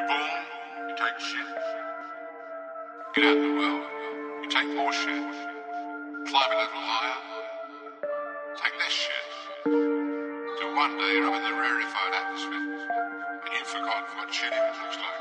You're you take shit. Get out in the world, you take more shit. Climb a little higher, take less shit. Till one day you're up in the rarefied atmosphere, and you've forgotten what shit even looks like.